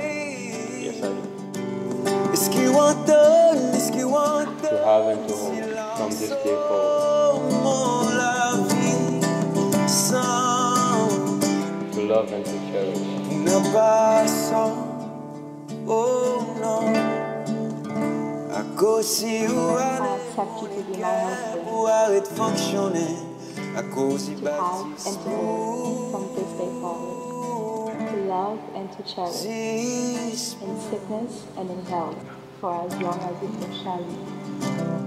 Yes, I do. Eski wantan, eski wantan To have and to hold from this day forward. Mon la vi san To love and to cherish. N'a pas son Oh non A cause si ou I ale accept you to be my husband, Ou arrête fonctionner A cause i to have and to hold from this day forward, to love and to cherish, in sickness and in health, for as long as it shall be.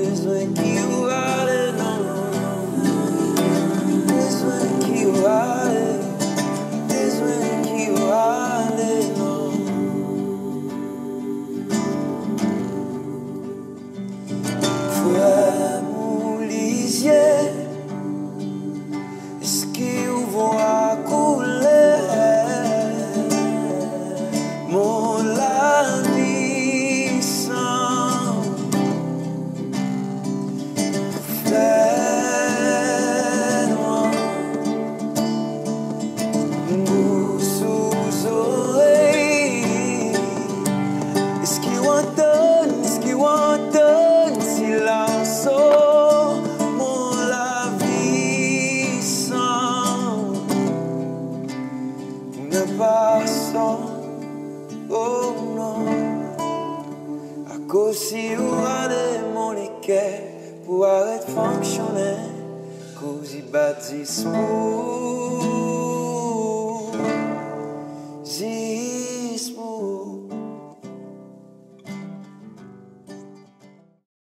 Besoin, pas besoin qui ou ale, non, non, non Besoin qui ou ale Besoin qui ou ale, non Fouè Quand si on est malade, pour arrêter de fonctionner, qu'on se bat.